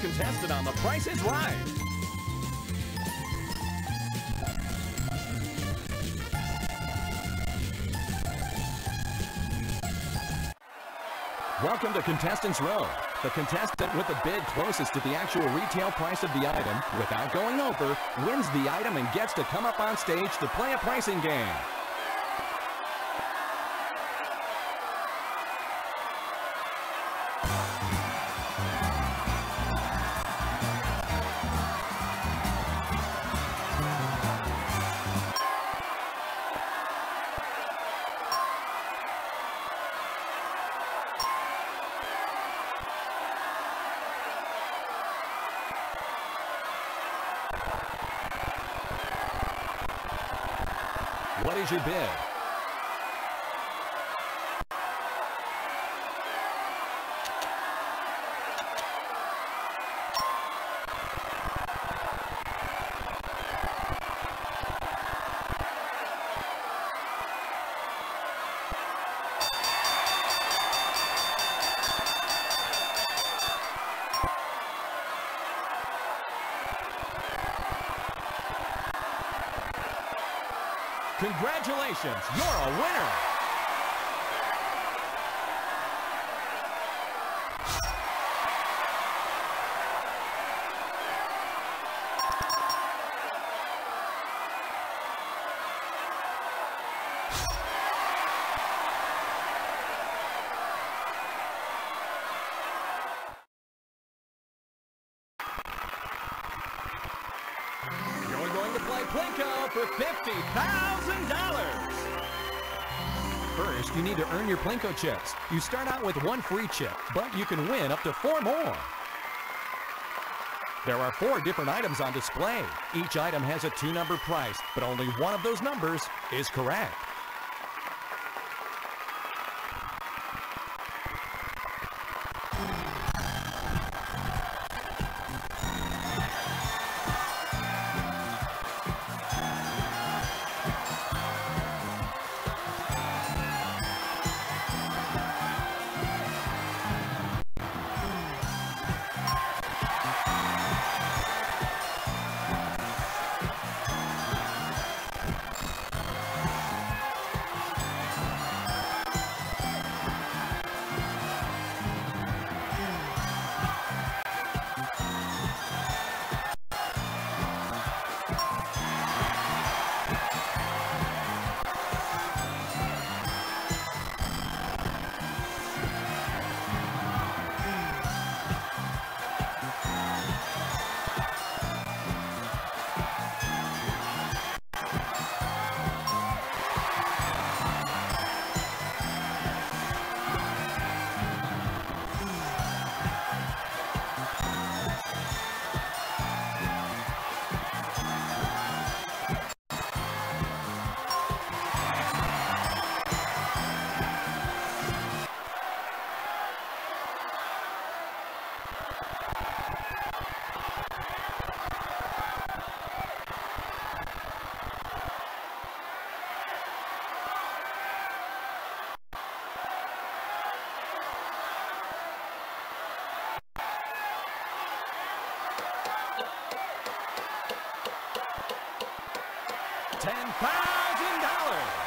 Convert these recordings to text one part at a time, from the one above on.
next contestant on The Price is Right. Welcome to Contestants Row. The contestant with the bid closest to the actual retail price of the item without going over wins the item and gets to come up on stage to play a pricing game. Congratulations, you're a winner. Plinko chips. You start out with one free chip, but you can win up to four more. There are four different items on display. Each item has a two-number price, but only one of those numbers is correct. $10,000.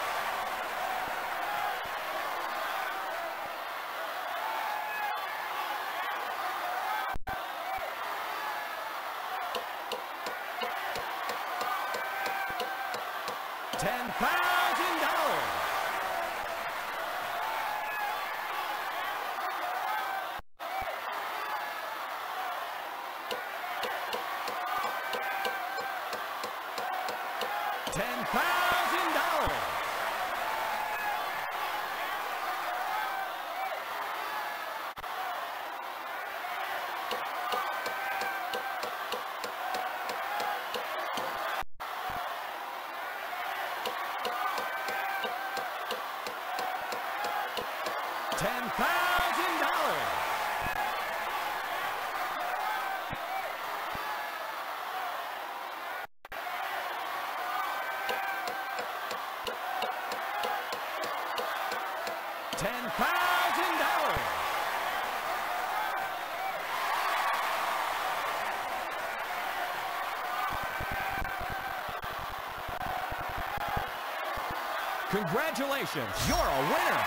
Congratulations, you're a winner!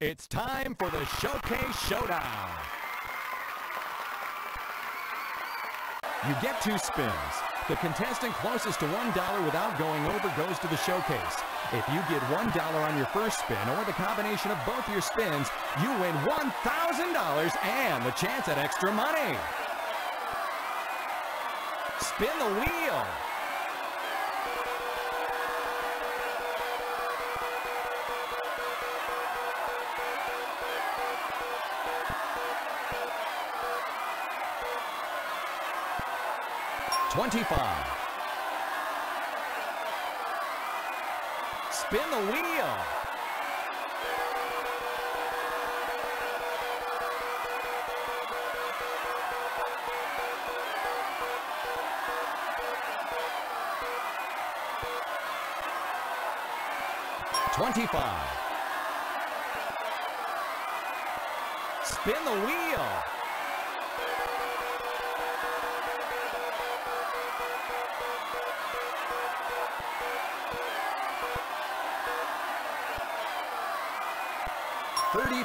It's time for the Showcase Showdown. You get two spins. The contestant closest to $1 without going over goes to the showcase. If you get $1 on your first spin or the combination of both your spins, you win $1,000 and the chance at extra money. Spin the wheel. 25. Spin the wheel. Twenty-five. Spin the wheel.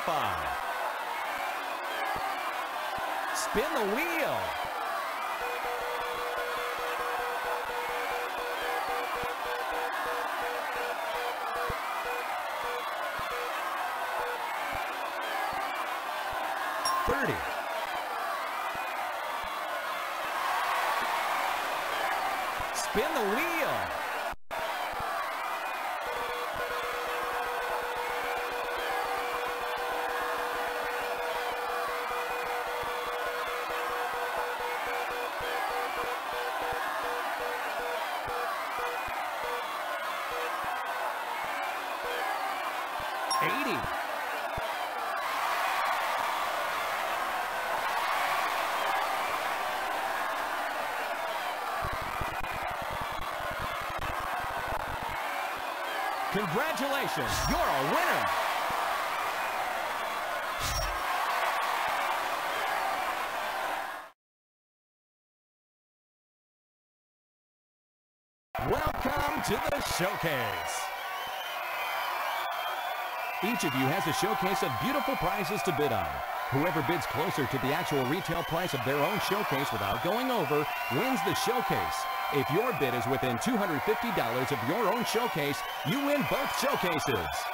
35. Spin the wheel. Thirty. Spin the wheel. You're a winner. Welcome to the showcase. Each of you has a showcase of beautiful prizes to bid on. Whoever bids closer to the actual retail price of their own showcase without going over wins the showcase. If your bid is within $250 of your own showcase, you win both showcases.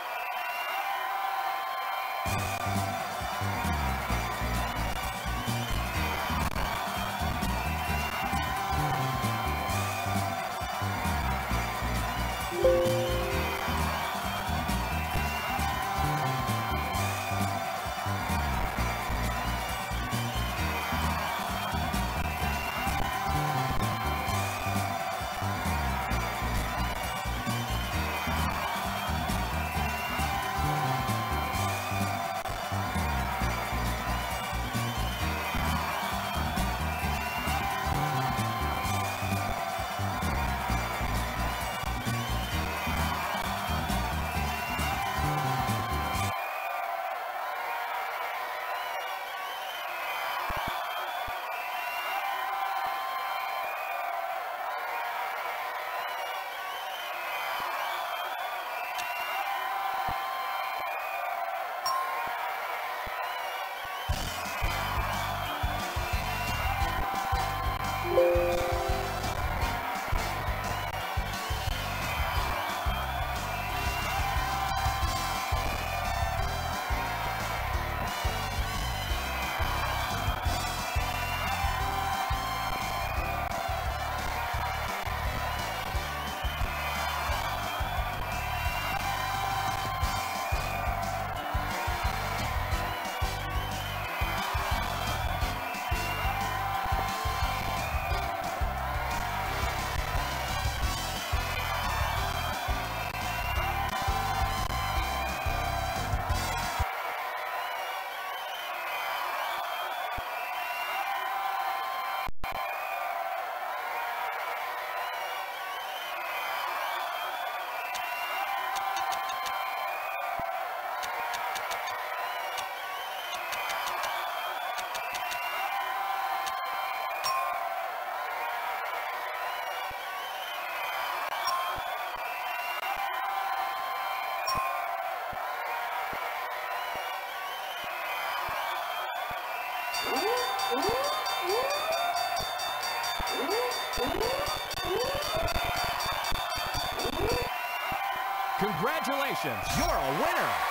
Congratulations, you're a winner!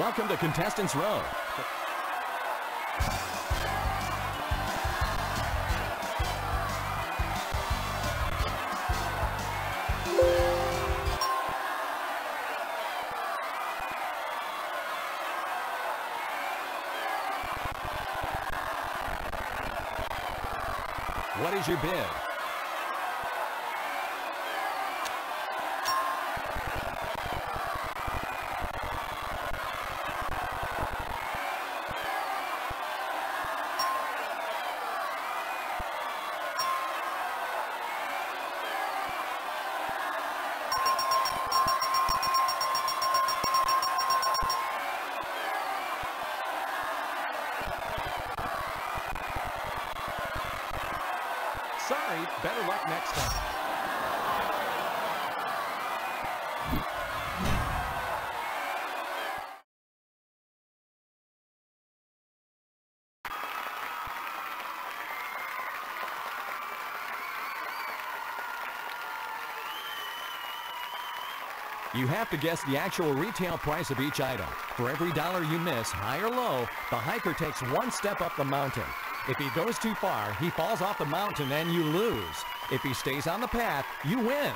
Welcome to Contestants Row. What is your bid? You have to guess the actual retail price of each item. For every dollar you miss, high or low, the hiker takes one step up the mountain. If he goes too far, he falls off the mountain and you lose. If he stays on the path, you win.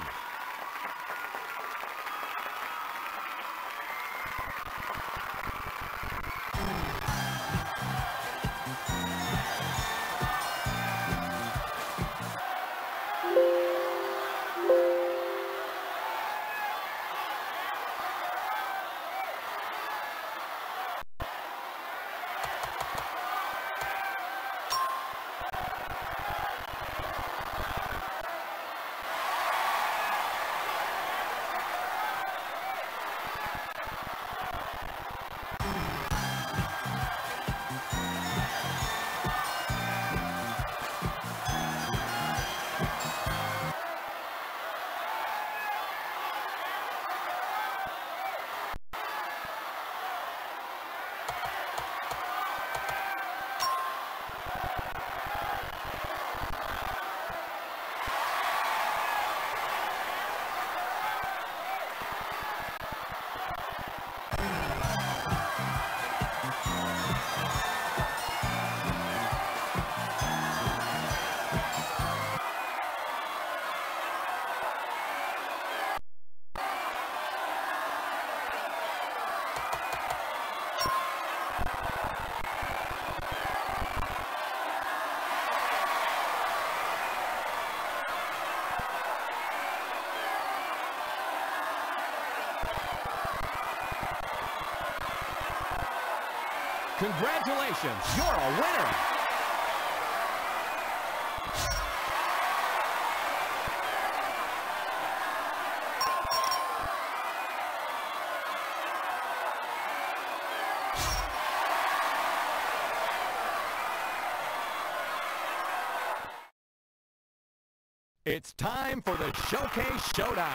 Congratulations, you're a winner. It's time for the Showcase Showdown.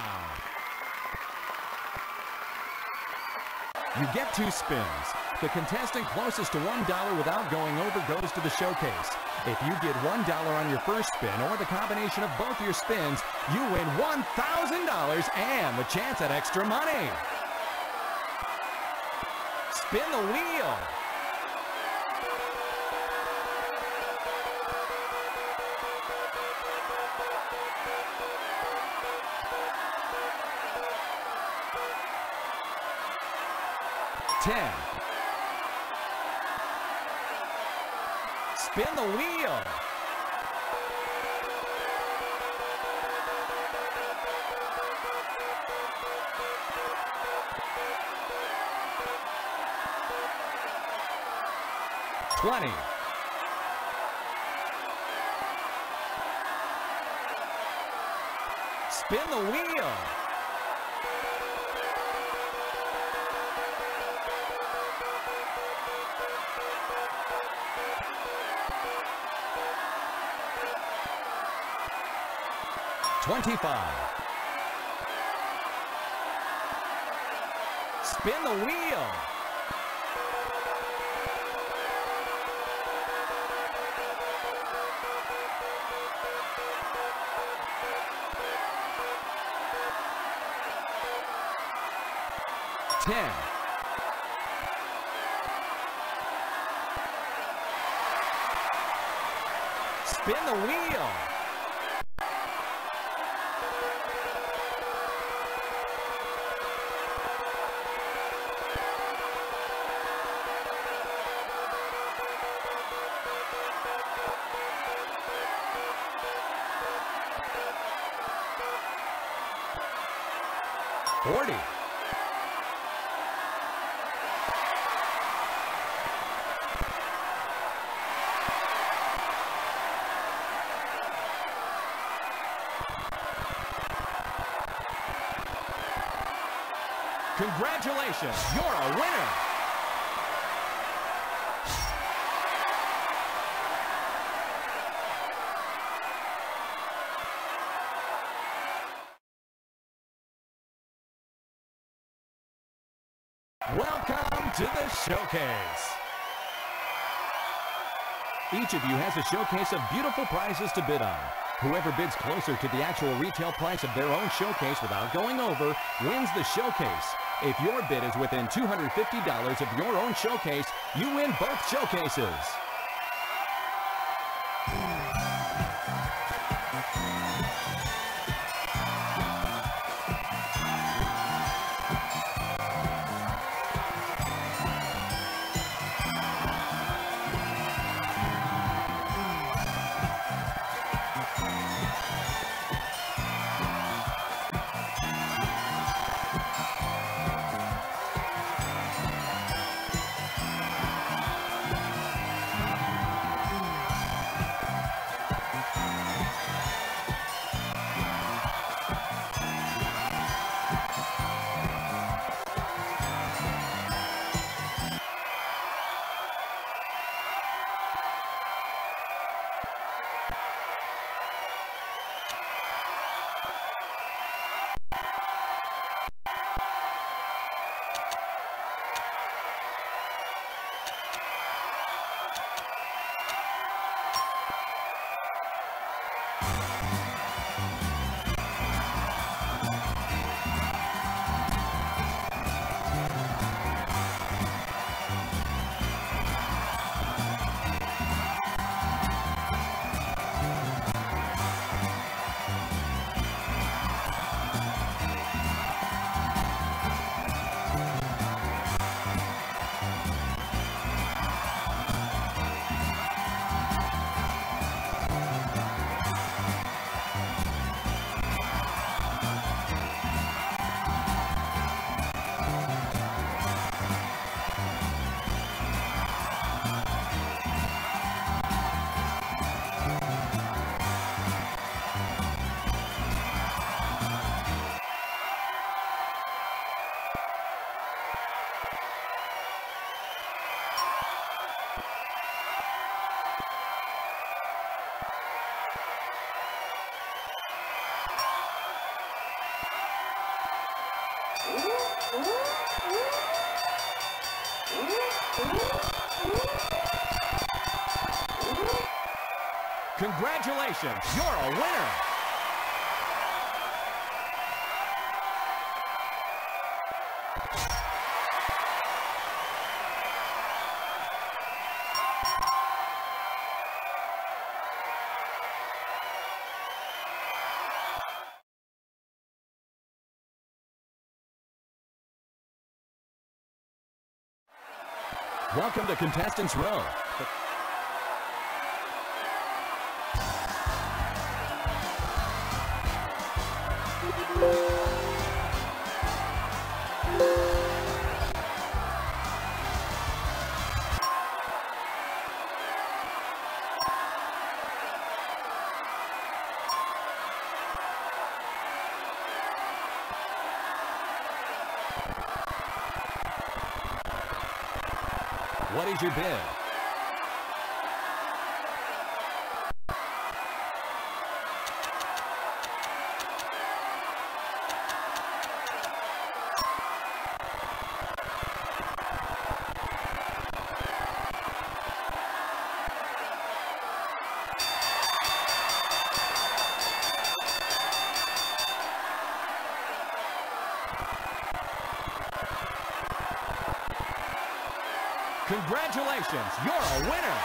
You get two spins. The contestant closest to $1 without going over goes to the showcase. If you get $1 on your first spin or the combination of both your spins, you win $1,000 and the chance at extra money. Spin the wheel. 25. Spin the wheel. You're a winner. Welcome to the showcase. Each of you has a showcase of beautiful prizes to bid on. Whoever bids closer to the actual retail price of their own showcase without going over wins the showcase. If your bid is within $250 of your own showcase, you win both showcases. Congratulations, you're a winner. Welcome to Contestants Row. Your bid? Congratulations, you're a winner.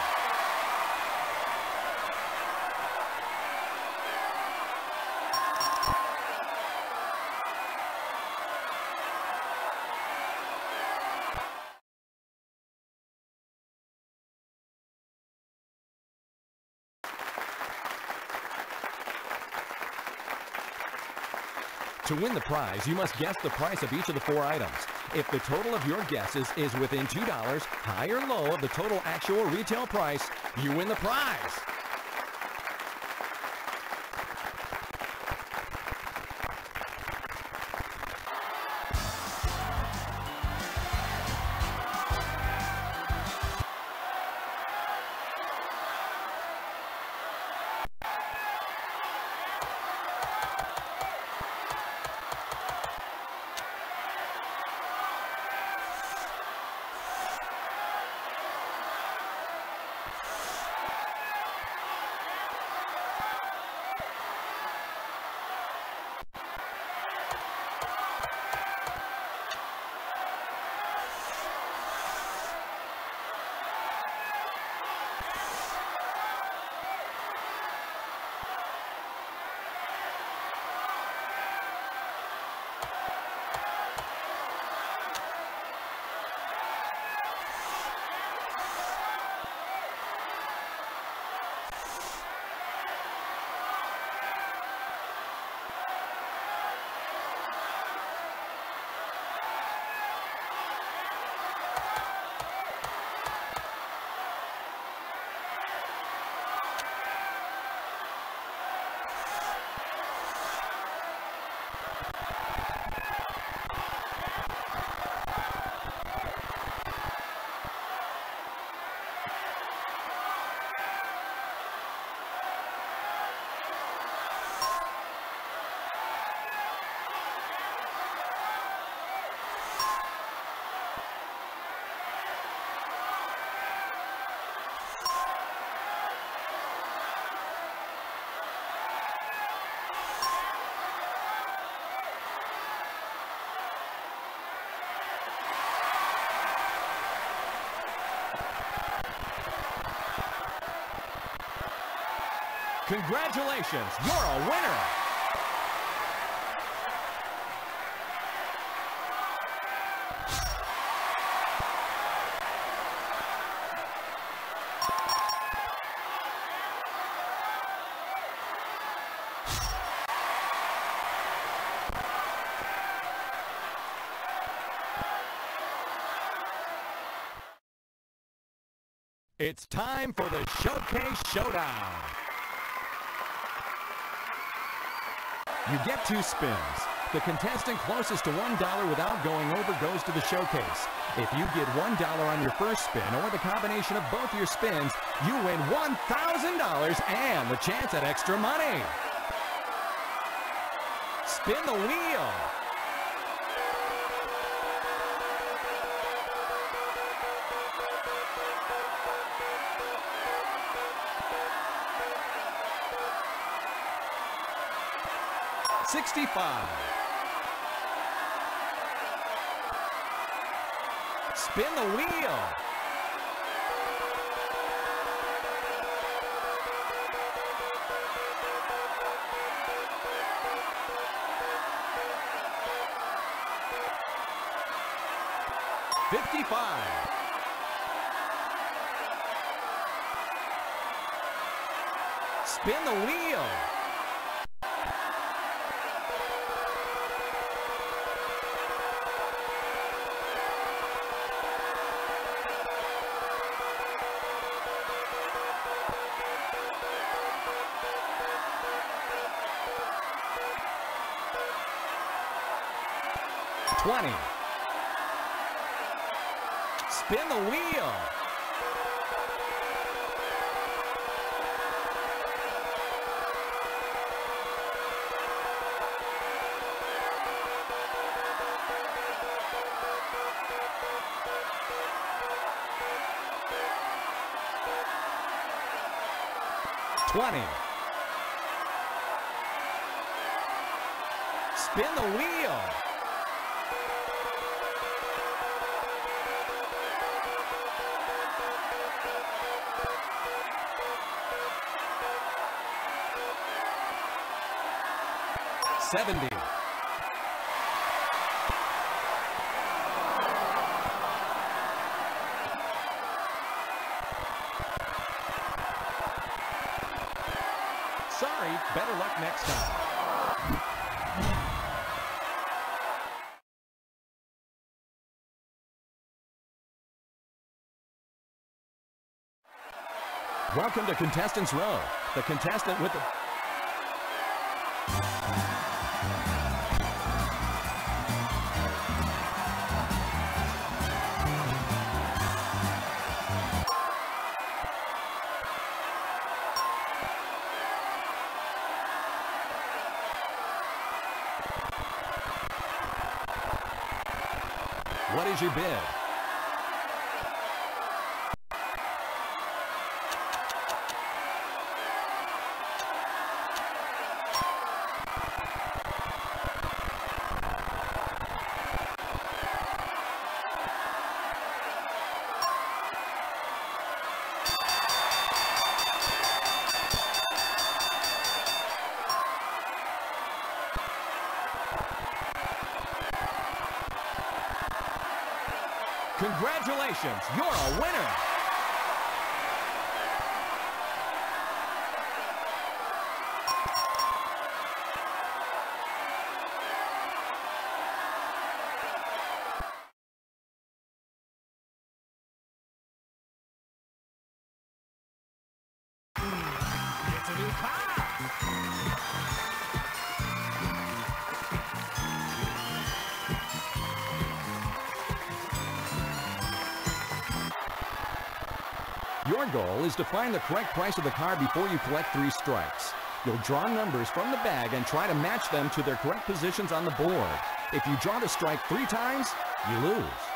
To win the prize, you must guess the price of each of the four items. If the total of your guesses is within $2, high or low of the total actual retail price, you win the prize. Congratulations, you're a winner. It's time for the Showcase Showdown. You get two spins. The contestant closest to $1 without going over goes to the showcase. If you get $1 on your first spin or the combination of both your spins, you win $1,000 and the chance at extra money. Spin the wheel. Sixty-five. Spin the wheel. Fifty-five. Spin the wheel. 20. Spin the wheel. Seventy. Welcome to Contestants Row. The contestant with the... What is your bid? Congratulations, you're a winner. Is to find the correct price of the car before you collect three strikes. You'll draw numbers from the bag and try to match them to their correct positions on the board. If you draw the strike three times, you lose.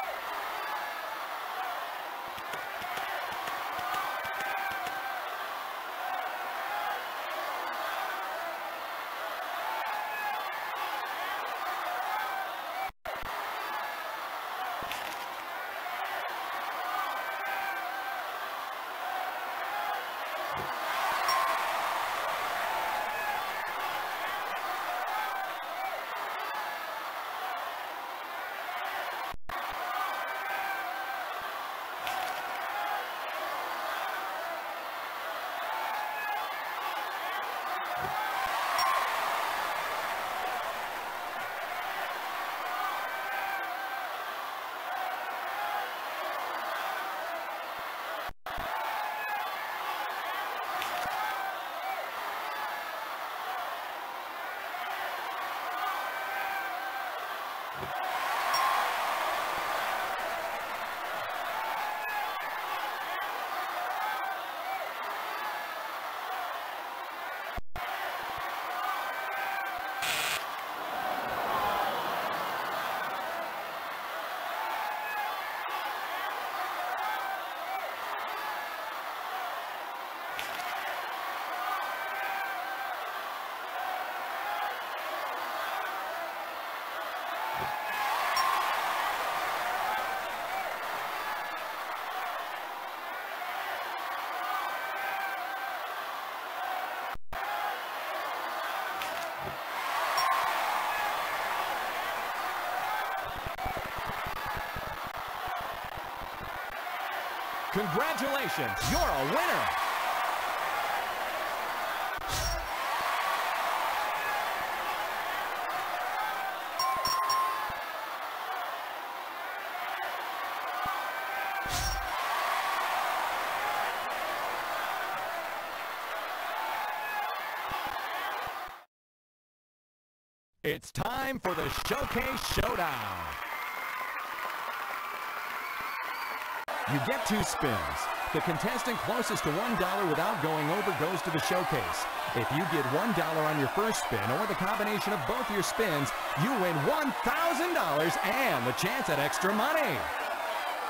Congratulations, you're a winner. It's time for the Showcase Showdown. You get two spins. The contestant closest to $1 without going over goes to the showcase. If you get $1 on your first spin or the combination of both your spins, you win $1,000 and the chance at extra money.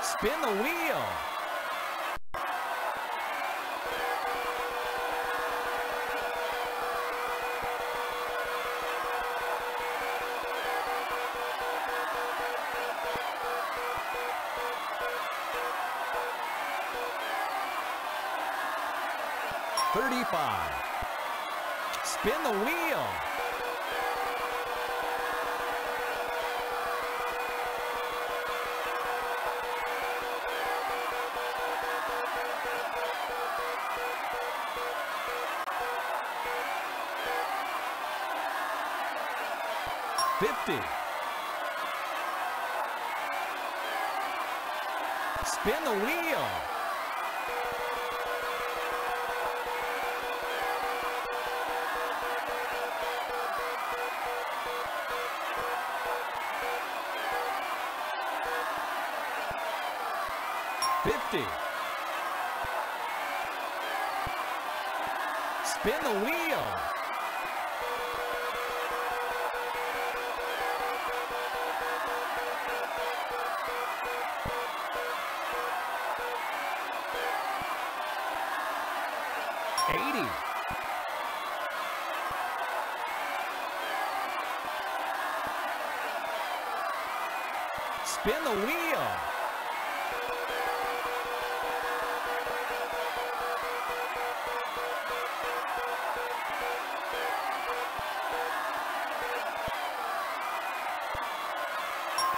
Spin the wheel. Spin the wheel.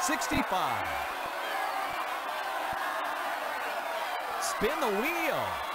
Sixty-five. Spin the wheel.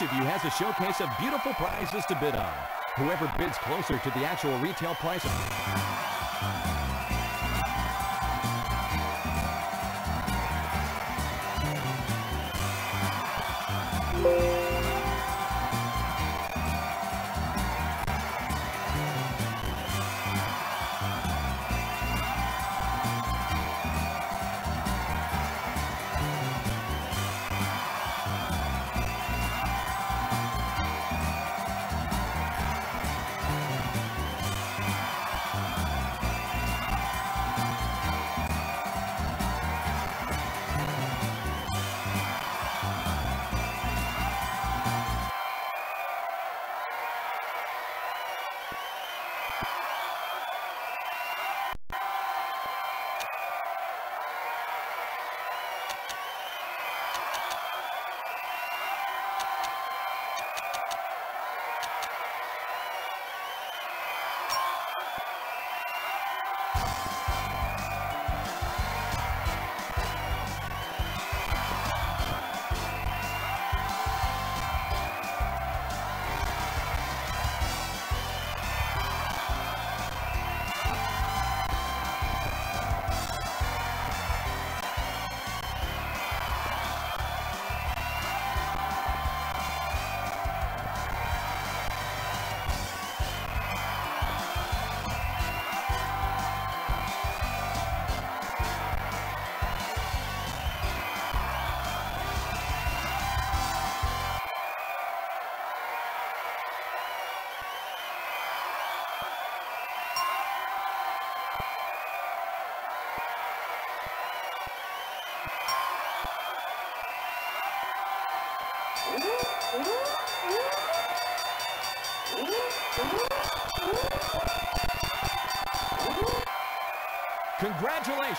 Each of you has a showcase of beautiful prizes to bid on. Whoever bids closer to the actual retail price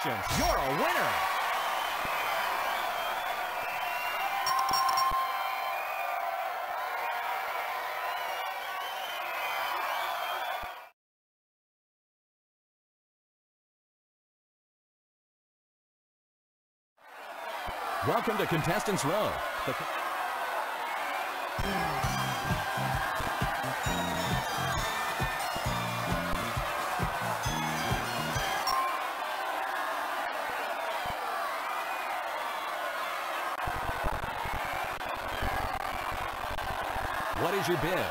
Congratulations, you're a winner. Welcome to Contestants Row. Bid?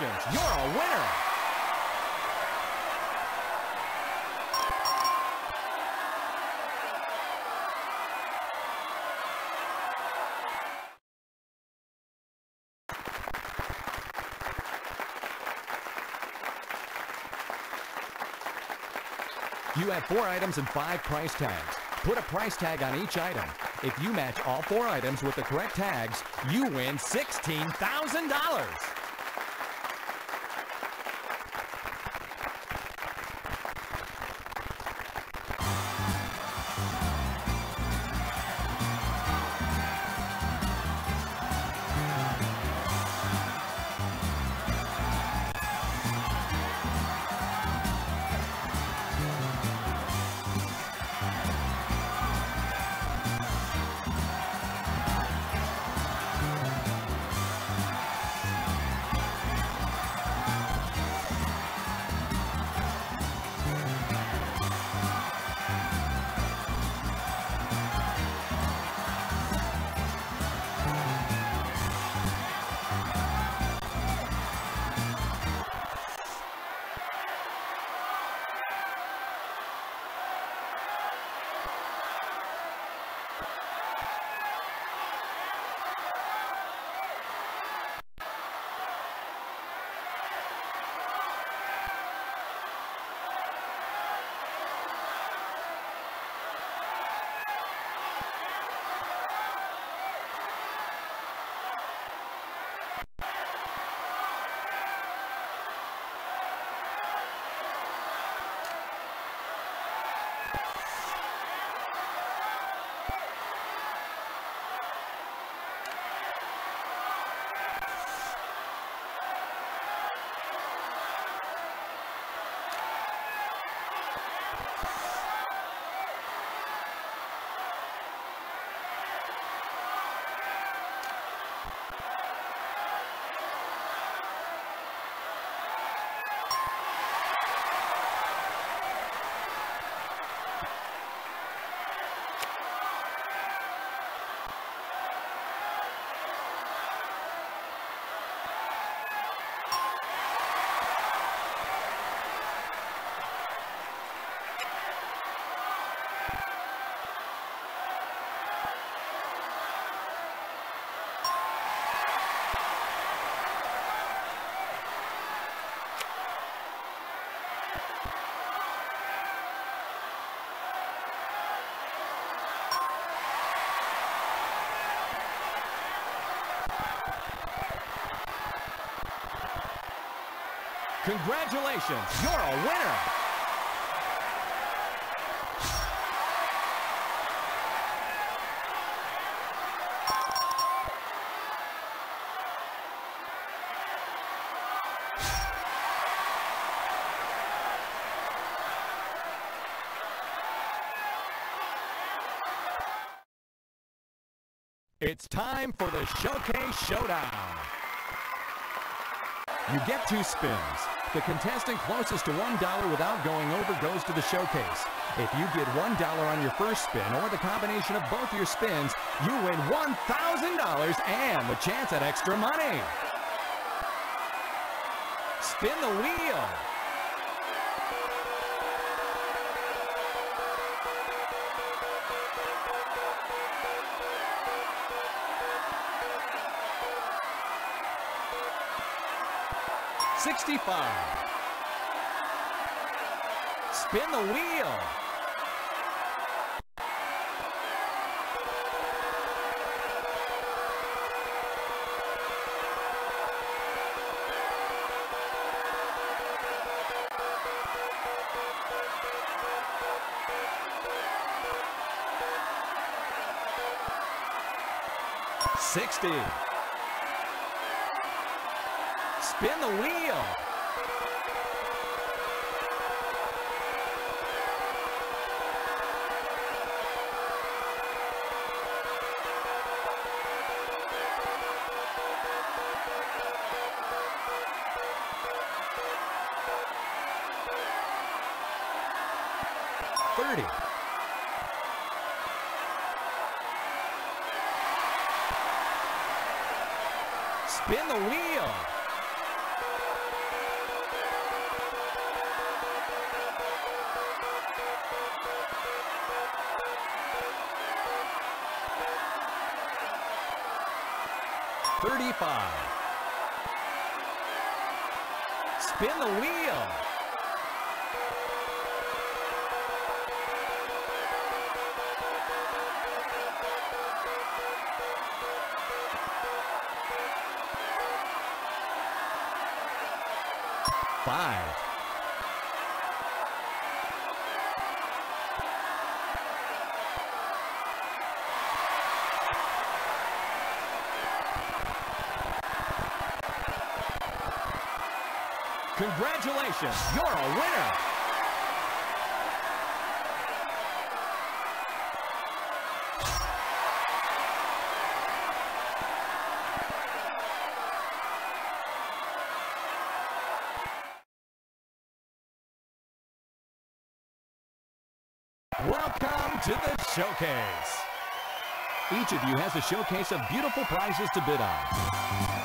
Congratulations, you're a winner. You have four items and five price tags. Put a price tag on each item. If you match all four items with the correct tags, you win $16,000. Congratulations, you're a winner. It's time for the Showcase Showdown. You get two spins. The contestant closest to $1 without going over goes to the showcase. If you get $1 on your first spin or the combination of both your spins, you win $1,000 and the chance at extra money. Spin the wheel. Sixty-five. Spin the wheel. 60. Thirty-five. Spin the wheel. Congratulations, you're a winner. Welcome to the showcase. Each of you has a showcase of beautiful prizes to bid on.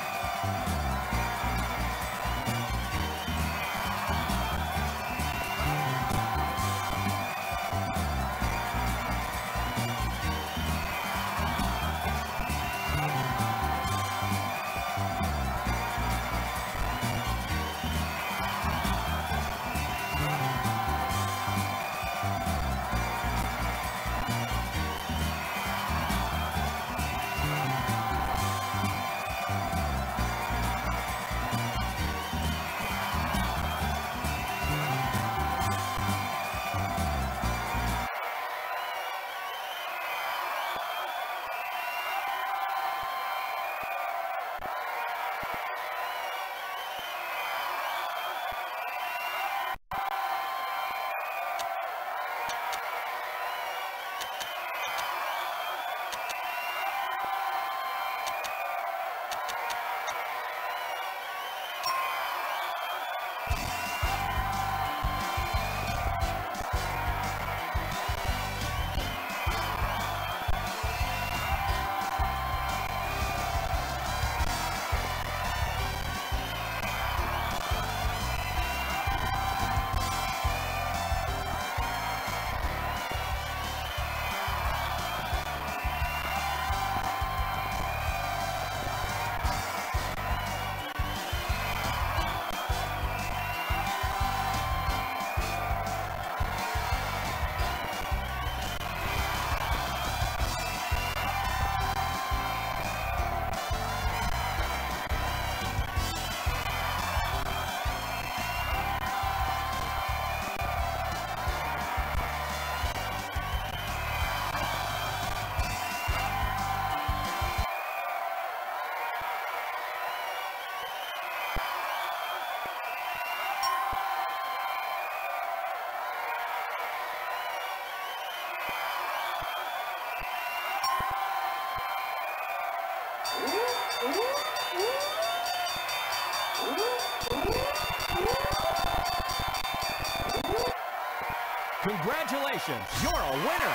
Congratulations, you're a winner.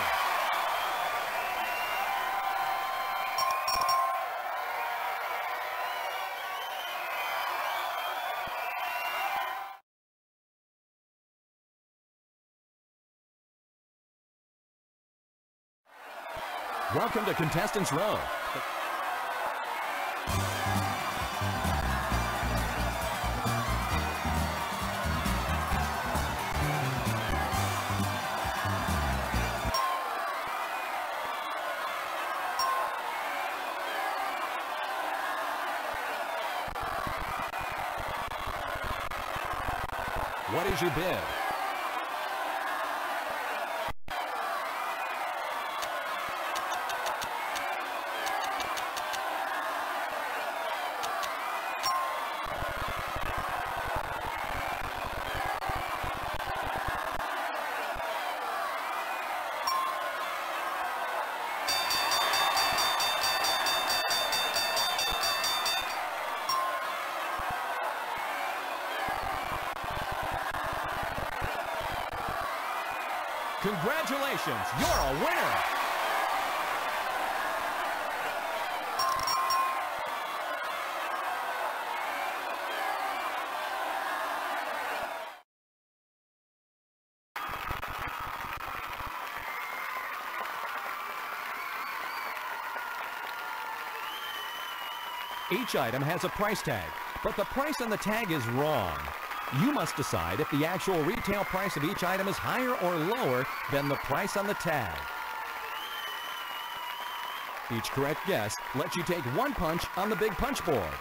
Welcome to Contestants Row. Bid? Congratulations, you're a winner! Each item has a price tag, but the price on the tag is wrong. You must decide if the actual retail price of each item is higher or lower than the price on the tag. Each correct guess lets you take one punch on the big punch board.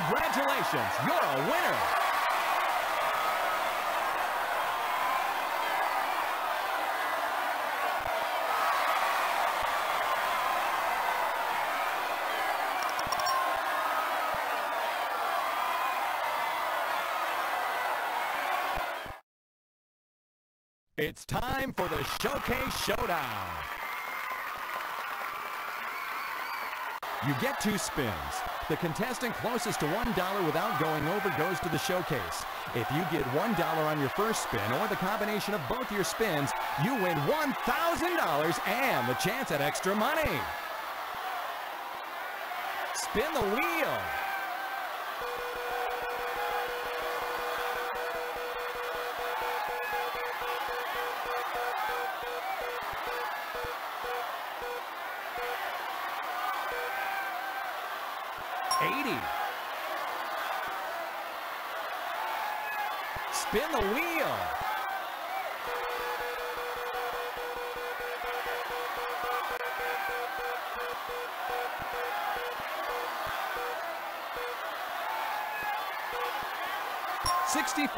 Congratulations, you're a winner! It's time for the Showcase Showdown. You get two spins. The contestant closest to $1 without going over goes to the showcase. If you get $1 on your first spin or the combination of both your spins, you win $1,000 and the chance at extra money. Spin the wheel.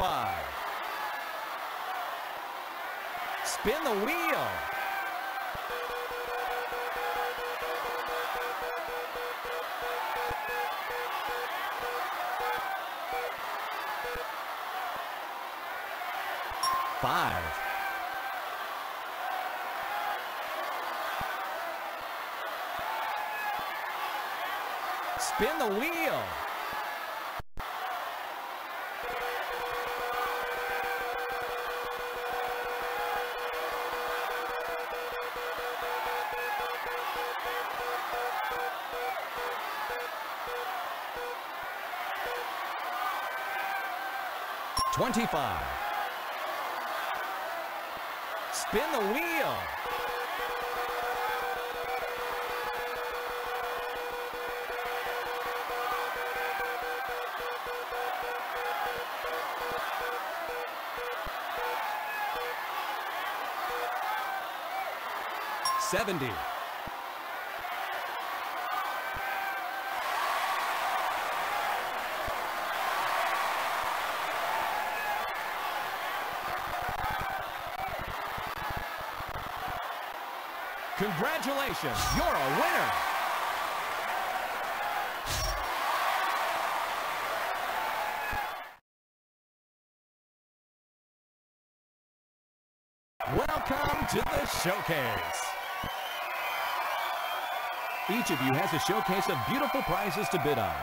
five. Spin the wheel. Five. Spin the wheel. Twenty-five. Spin the wheel. Seventy. Congratulations, you're a winner. Welcome to the showcase. Each of you has a showcase of beautiful prizes to bid on.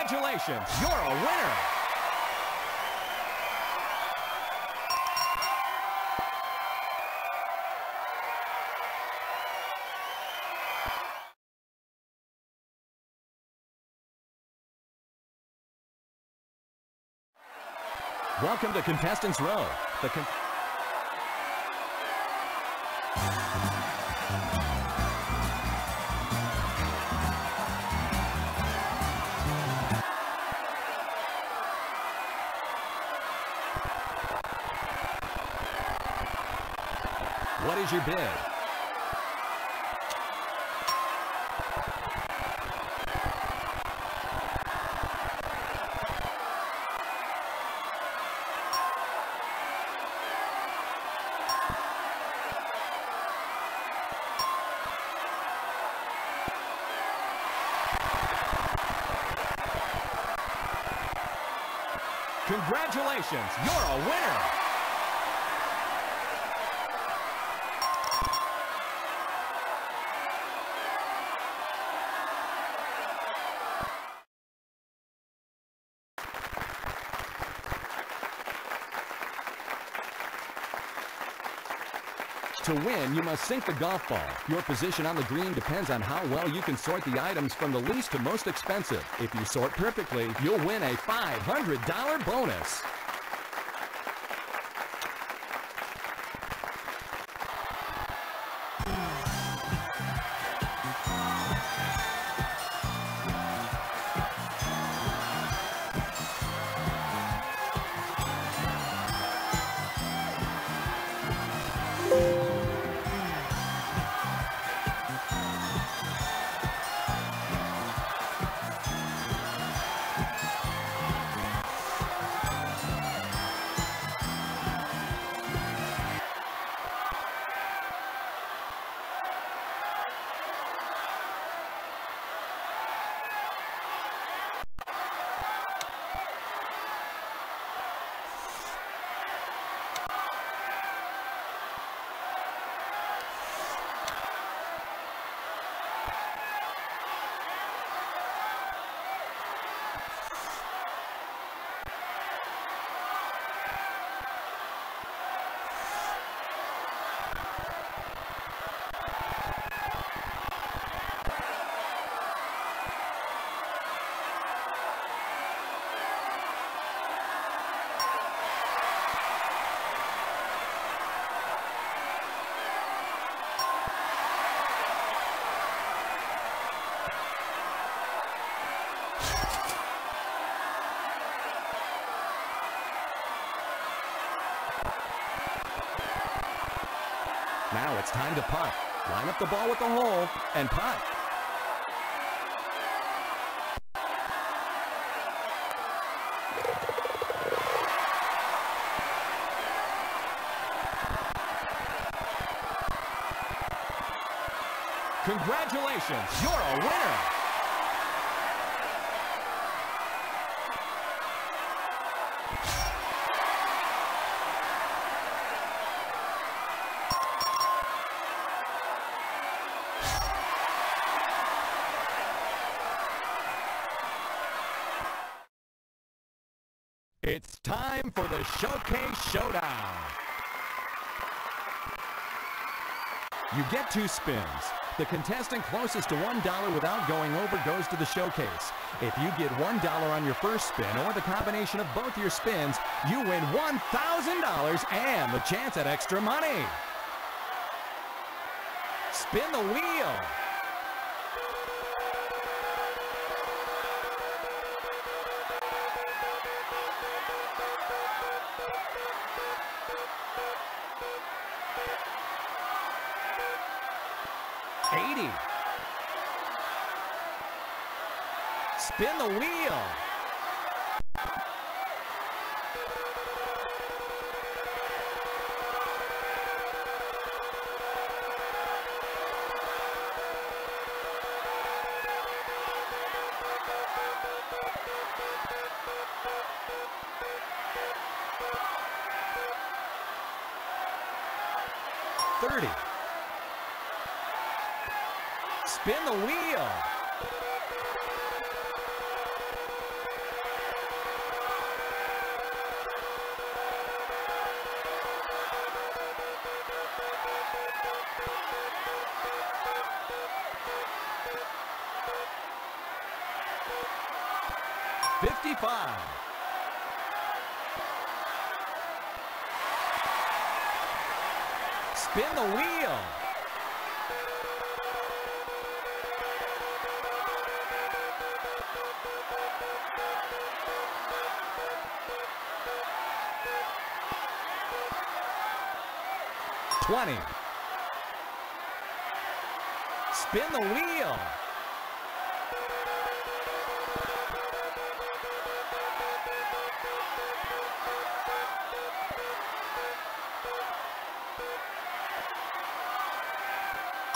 Congratulations, you're a winner. Welcome to Contestants Row. The con bid? Congratulations, you're a winner. Win, you must sink the golf ball. Your position on the green depends on how well you can sort the items from the least to most expensive. If you sort perfectly, you'll win a $500 bonus. It's time to putt. Line up the ball with the hole and putt. Congratulations, you're a winner. You get two spins. The contestant closest to $1 without going over goes to the showcase. If you get $1 on your first spin or the combination of both your spins, you win $1,000 and the chance at extra money. Spin the wheel.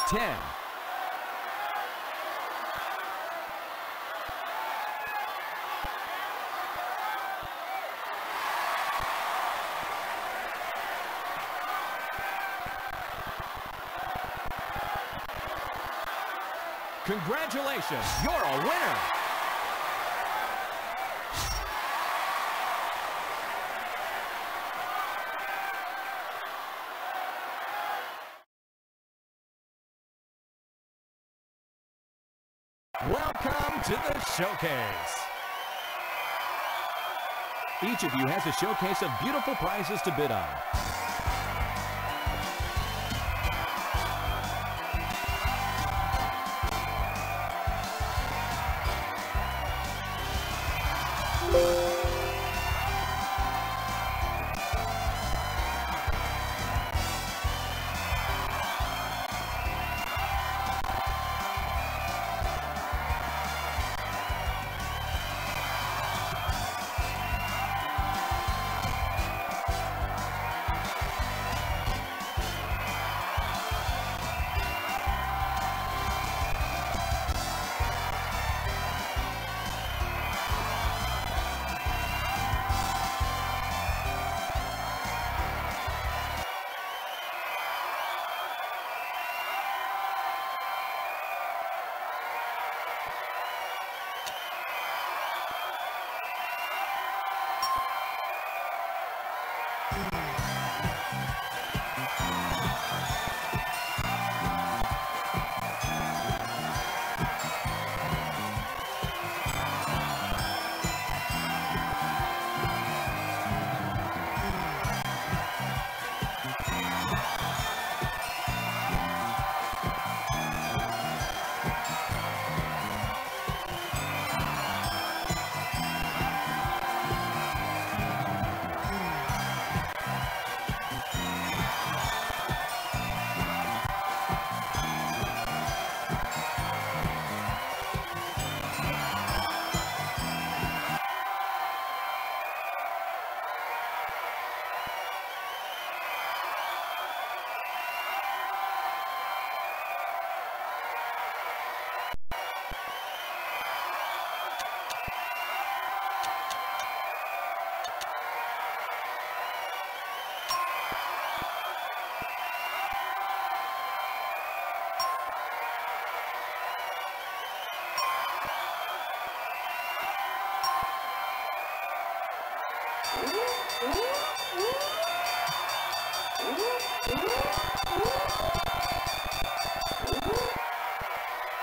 10. Congratulations, you're a winner! Each of you has a showcase of beautiful prizes to bid on.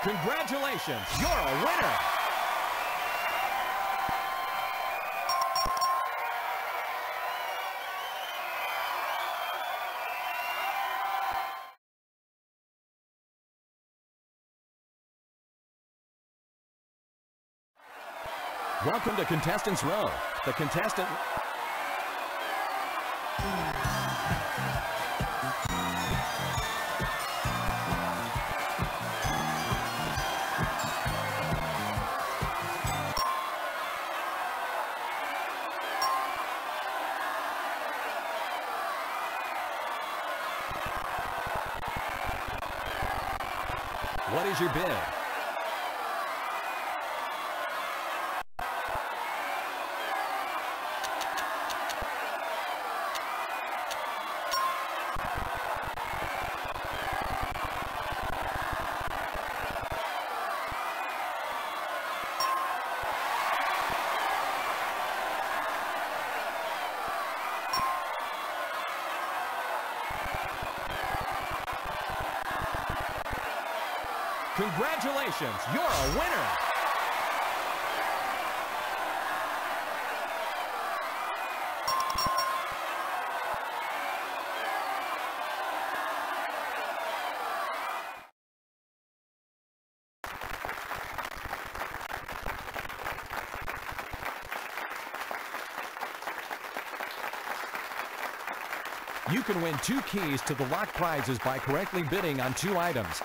Congratulations, you're a winner! Welcome to Contestants Row. The contestant... What is your bid? Congratulations, you're a winner! You can win two keys to the lock prizes by correctly bidding on two items.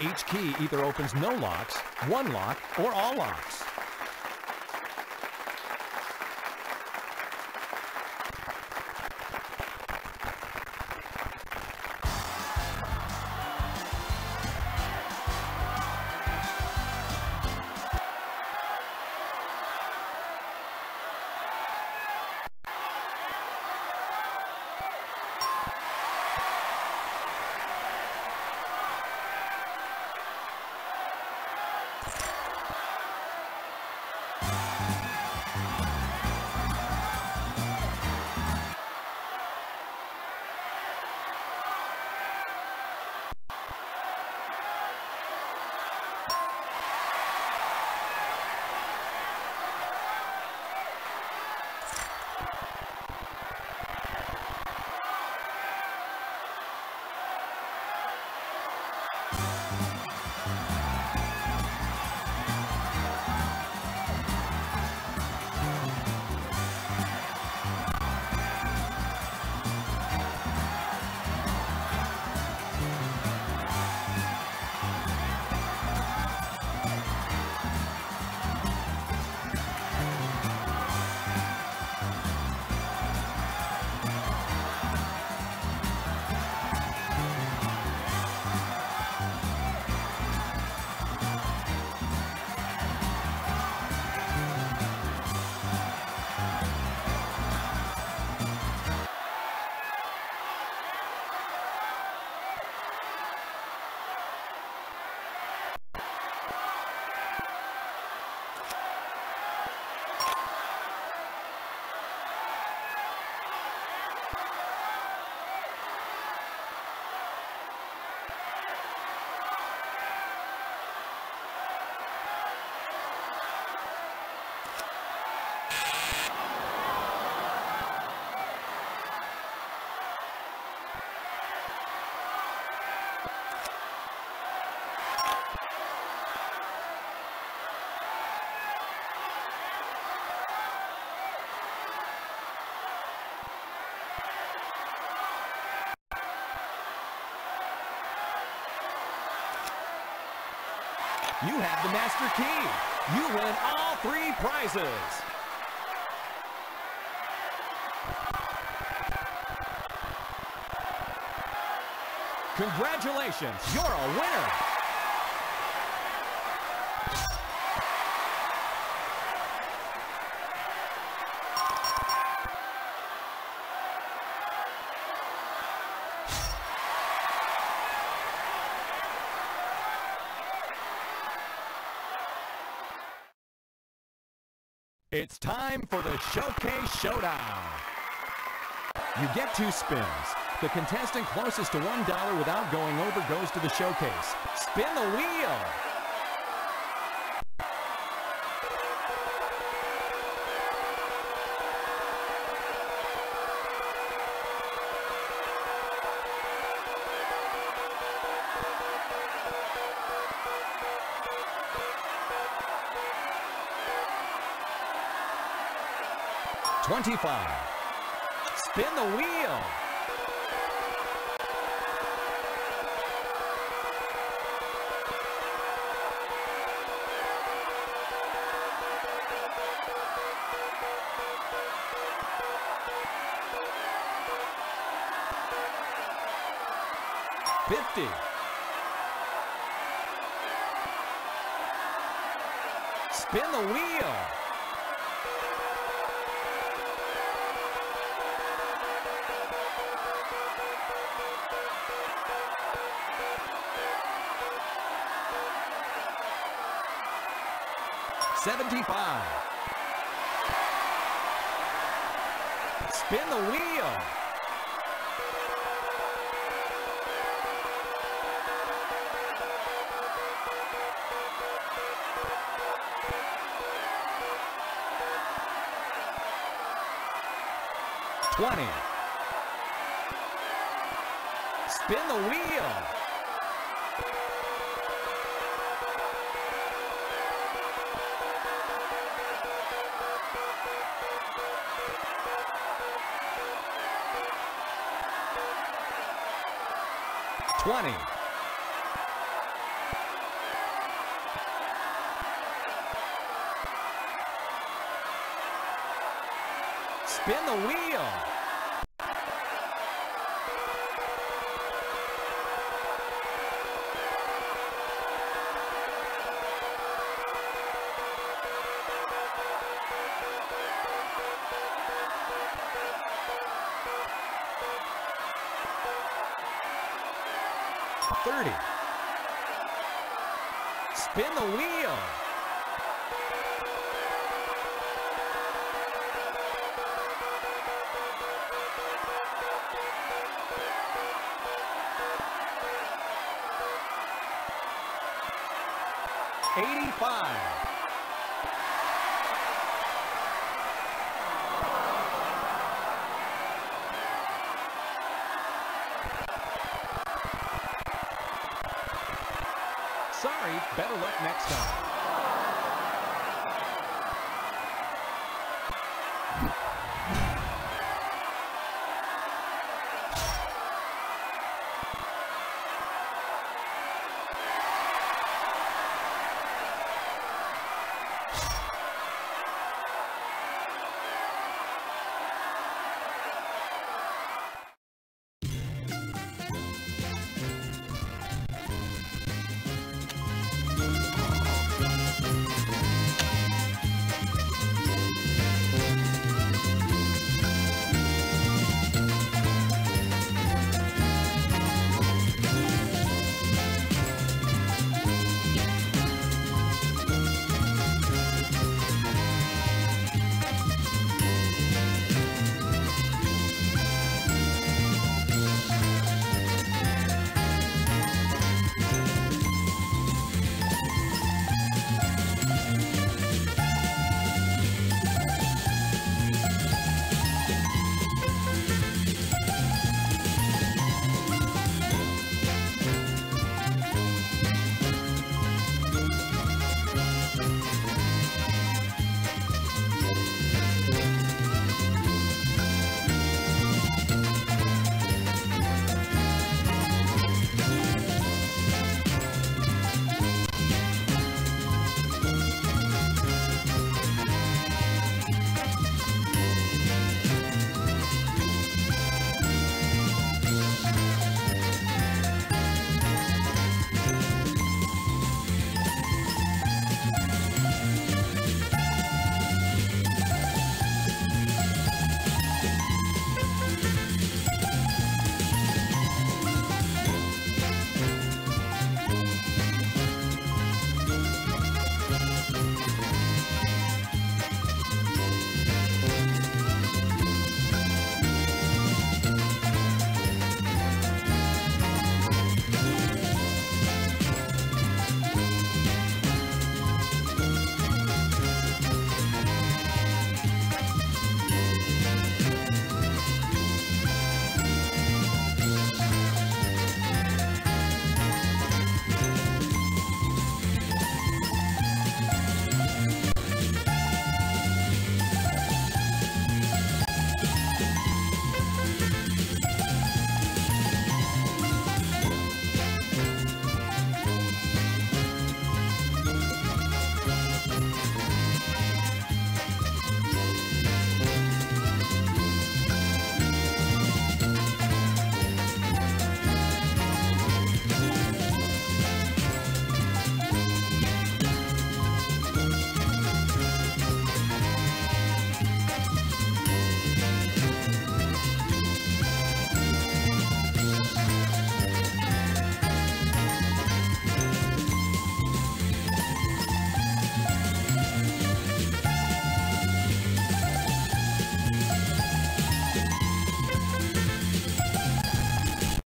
Each key either opens no locks, one lock, or all locks. You have the master key. You win all three prizes. Congratulations, you're a winner. Time for the Showcase Showdown. You get two spins. The contestant closest to $1 without going over goes to the showcase. Spin the wheel. Twenty-five. Spin the wheel. Spin the wheel.